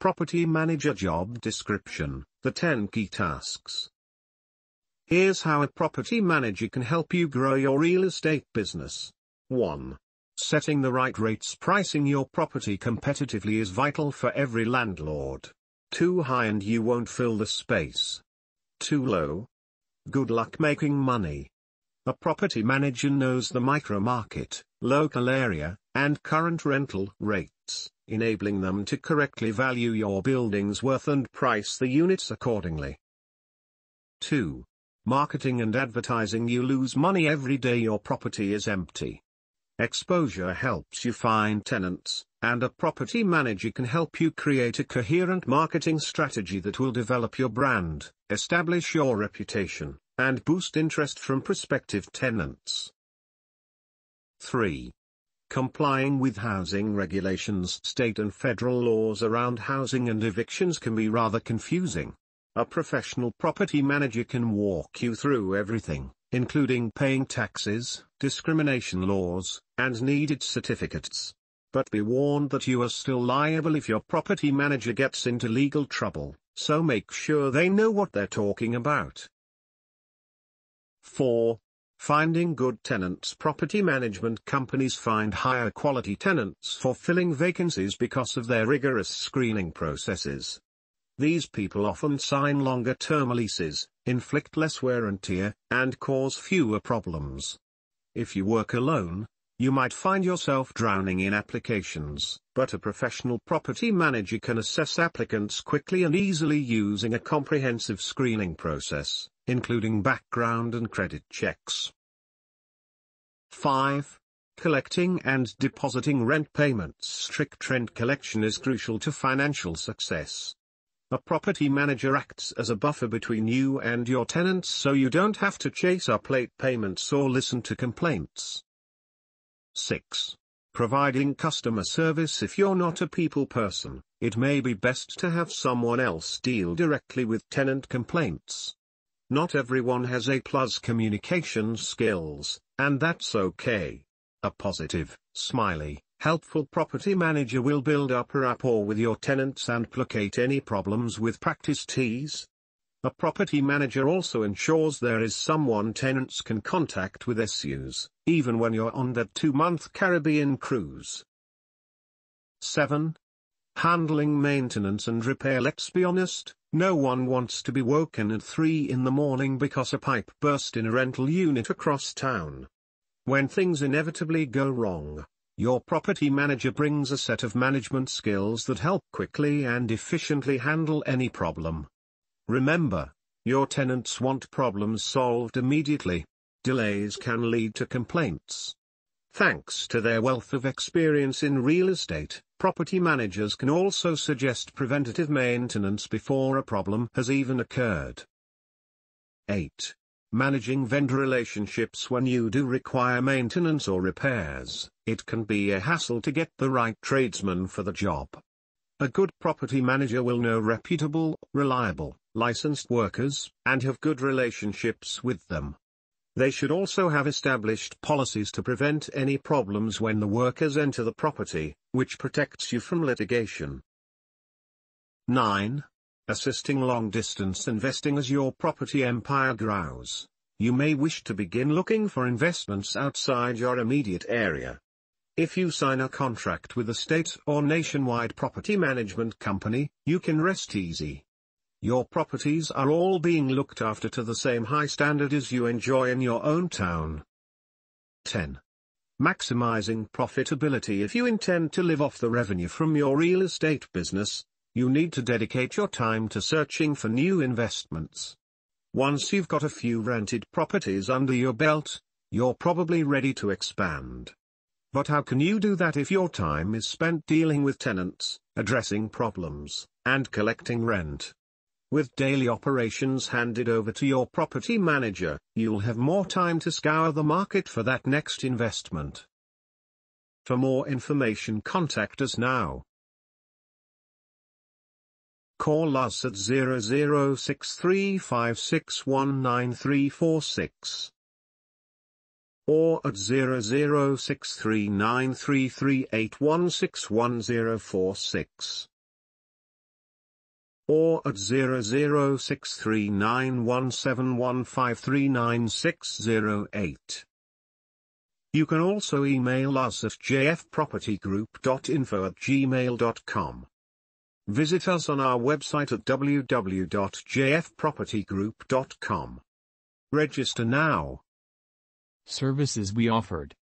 Property Manager Job Description, the 10 key tasks. Here's how a property manager can help you grow your real estate business. 1. Setting the right rates Pricing your property competitively is vital for every landlord. Too high and you won't fill the space. Too low? Good luck making money. A property manager knows the micro market, local area, and current rental rates, enabling them to correctly value your building's worth and price the units accordingly. 2. Marketing and advertising You lose money every day your property is empty. Exposure helps you find tenants, and a property manager can help you create a coherent marketing strategy that will develop your brand, establish your reputation, and boost interest from prospective tenants. 3. Complying with housing regulations State and federal laws around housing and evictions can be rather confusing. A professional property manager can walk you through everything, including paying taxes, discrimination laws, and needed certificates. But be warned that you are still liable if your property manager gets into legal trouble, so make sure they know what they're talking about. 4. Finding good tenants Property management companies find higher quality tenants for filling vacancies because of their rigorous screening processes. These people often sign longer-term leases, inflict less wear and tear, and cause fewer problems. If you work alone, you might find yourself drowning in applications, but a professional property manager can assess applicants quickly and easily using a comprehensive screening process, including background and credit checks. 5. Collecting and depositing rent payments Strict rent collection is crucial to financial success. A property manager acts as a buffer between you and your tenants so you don't have to chase up late payments or listen to complaints. 6. Providing customer service If you're not a people person, it may be best to have someone else deal directly with tenant complaints. Not everyone has A-plus communication skills, and that's okay. A positive, smiley, helpful property manager will build up a rapport with your tenants and placate any problems with practice ease. A property manager also ensures there is someone tenants can contact with issues, even when you're on that two-month Caribbean cruise. 7. Handling maintenance and repair Let's be honest, no one wants to be woken at 3 in the morning because a pipe burst in a rental unit across town. When things inevitably go wrong, your property manager brings a set of management skills that help quickly and efficiently handle any problem. Remember, your tenants want problems solved immediately. Delays can lead to complaints. Thanks to their wealth of experience in real estate, property managers can also suggest preventative maintenance before a problem has even occurred. 8. Managing vendor relationships When you do require maintenance or repairs, it can be a hassle to get the right tradesman for the job. A good property manager will know reputable, reliable, licensed workers, and have good relationships with them. They should also have established policies to prevent any problems when the workers enter the property, which protects you from litigation. 9. Assisting long-distance investing as your property empire grows, you may wish to begin looking for investments outside your immediate area. If you sign a contract with a state or nationwide property management company, you can rest easy. Your properties are all being looked after to the same high standard as you enjoy in your own town. 10. Maximizing profitability If you intend to live off the revenue from your real estate business, you need to dedicate your time to searching for new investments. Once you've got a few rented properties under your belt, you're probably ready to expand. But how can you do that if your time is spent dealing with tenants, addressing problems, and collecting rent? With daily operations handed over to your property manager, you'll have more time to scour the market for that next investment. For more information contact us now. Call us at 0063561936 or at 00639338161046. Or at 00639171539608. You can also email us at jfpropertygroup.info at gmail.com. Visit us on our website at www.jfpropertygroup.com. Register now. Services we offered.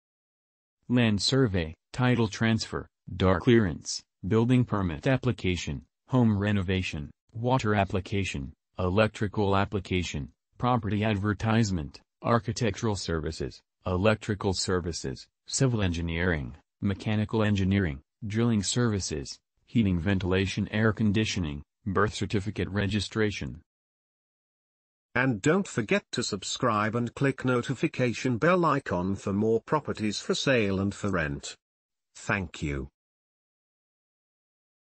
Land survey, title transfer, DAR clearance, building permit application, home renovation, water application, electrical application, property advertisement, architectural services, electrical services, civil engineering, mechanical engineering, drilling services, heating ventilation air conditioning, birth certificate registration. And don't forget to subscribe and click notification bell icon for more properties for sale and for rent. Thank you.